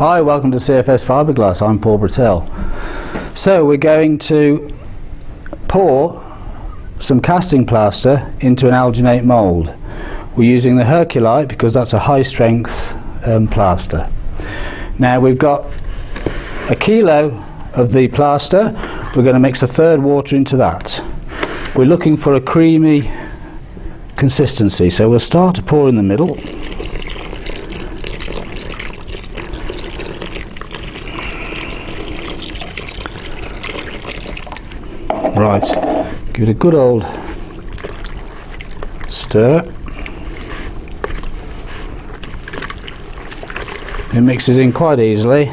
Hi, welcome to CFS Fiberglass. I'm Paul Bratell. So we're going to pour some casting plaster into an alginate mould. We're using the Herculite because that's a high strength um, plaster. Now we've got a kilo of the plaster. We're going to mix a third water into that. We're looking for a creamy consistency, so we'll start to pour in the middle. Right, give it a good old stir. It mixes in quite easily.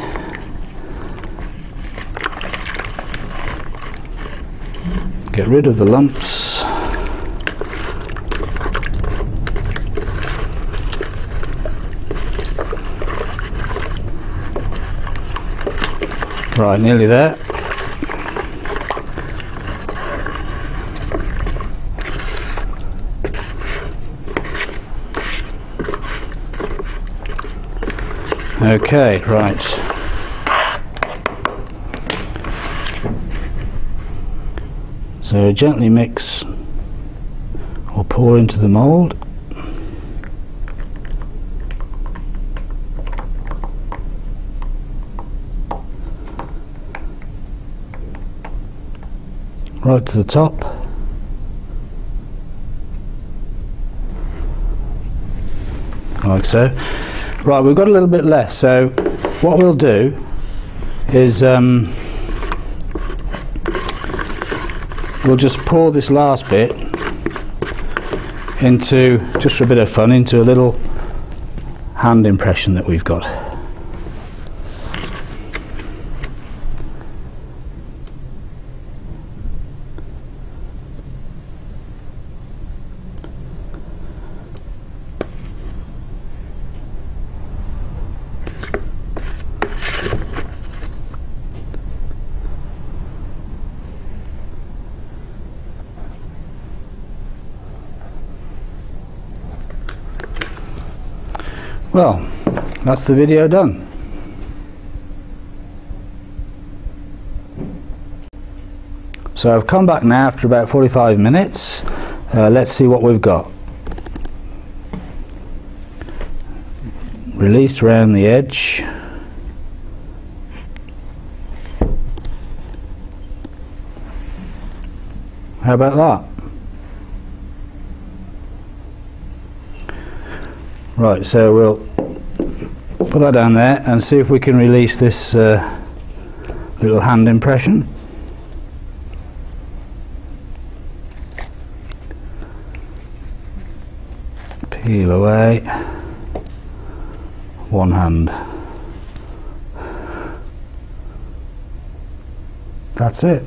Get rid of the lumps. Right, nearly there. Okay, right. So gently mix or pour into the mould. Right to the top. Like so. Right, we've got a little bit left, so what we'll do is um, we'll just pour this last bit into, just for a bit of fun, into a little hand impression that we've got. Well, that's the video done. So I've come back now after about 45 minutes. Uh, let's see what we've got. Release around the edge. How about that? Right, so we'll put that down there and see if we can release this uh, little hand impression. Peel away one hand. That's it.